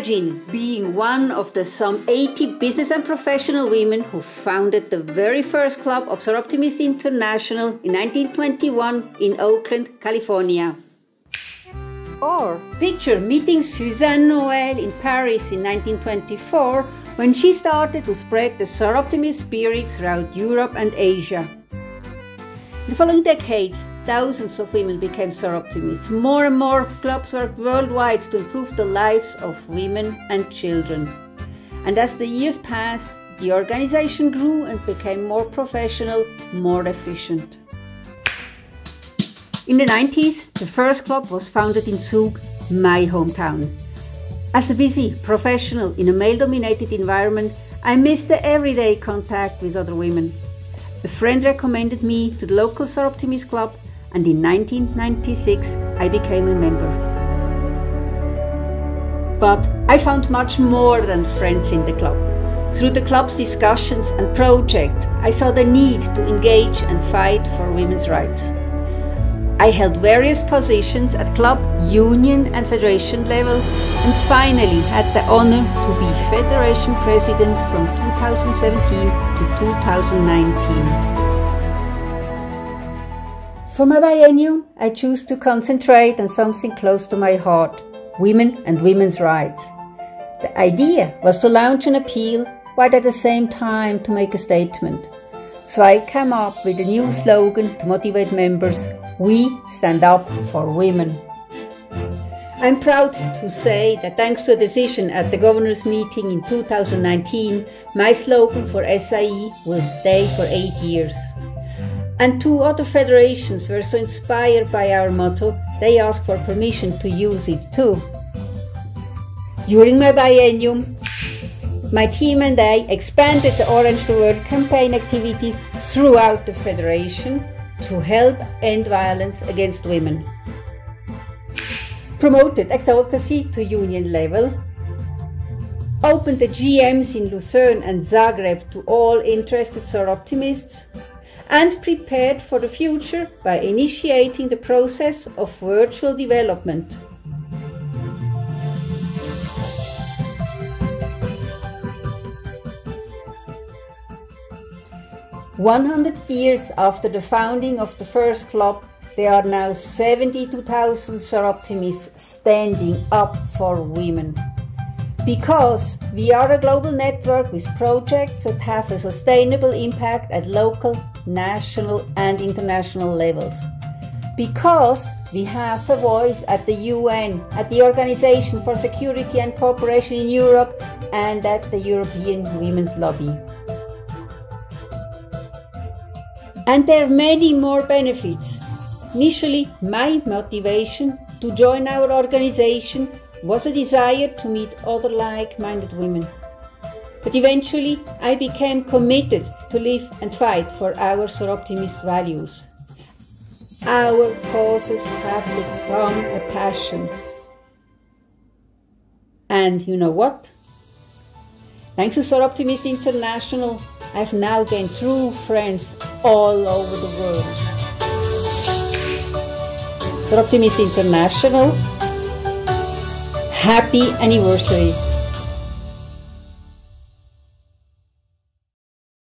Imagine being one of the some 80 business and professional women who founded the very first club of Soroptimist International in 1921 in Oakland, California. Or picture meeting Suzanne Noel in Paris in 1924 when she started to spread the Soroptimist spirit throughout Europe and Asia. In the following decades, thousands of women became Soroptimists. More and more clubs worked worldwide to improve the lives of women and children. And as the years passed, the organization grew and became more professional, more efficient. In the 90s, the first club was founded in Zug, my hometown. As a busy professional in a male dominated environment, I missed the everyday contact with other women. A friend recommended me to the local Soroptimist Club, and in 1996 I became a member. But I found much more than friends in the club. Through the club's discussions and projects, I saw the need to engage and fight for women's rights. I held various positions at club, union, and federation level, and finally had the honor to be federation president from 2017 to 2019. For my biennium, I choose to concentrate on something close to my heart women and women's rights. The idea was to launch an appeal, while at the same time to make a statement. So I came up with a new slogan to motivate members we stand up for women. I'm proud to say that thanks to a decision at the governor's meeting in 2019, my slogan for SIE will stay for eight years. And two other federations were so inspired by our motto, they asked for permission to use it too. During my biennium, my team and I expanded the Orange the World campaign activities throughout the federation to help end violence against women. Promoted advocacy to union level. Opened the GMs in Lucerne and Zagreb to all interested Soroptimists. And prepared for the future by initiating the process of virtual development 100 years after the founding of the first club, there are now 72,000 Soroptimists standing up for women. Because we are a global network with projects that have a sustainable impact at local, national, and international levels. Because we have a voice at the UN, at the Organization for Security and Cooperation in Europe, and at the European Women's Lobby. And there are many more benefits. Initially, my motivation to join our organization was a desire to meet other like minded women. But eventually, I became committed to live and fight for our Soroptimist values. Our causes have become a passion. And you know what? Thanks to Soroptimist International, I've now gained true friends all over the world. Soroptimist International, happy anniversary!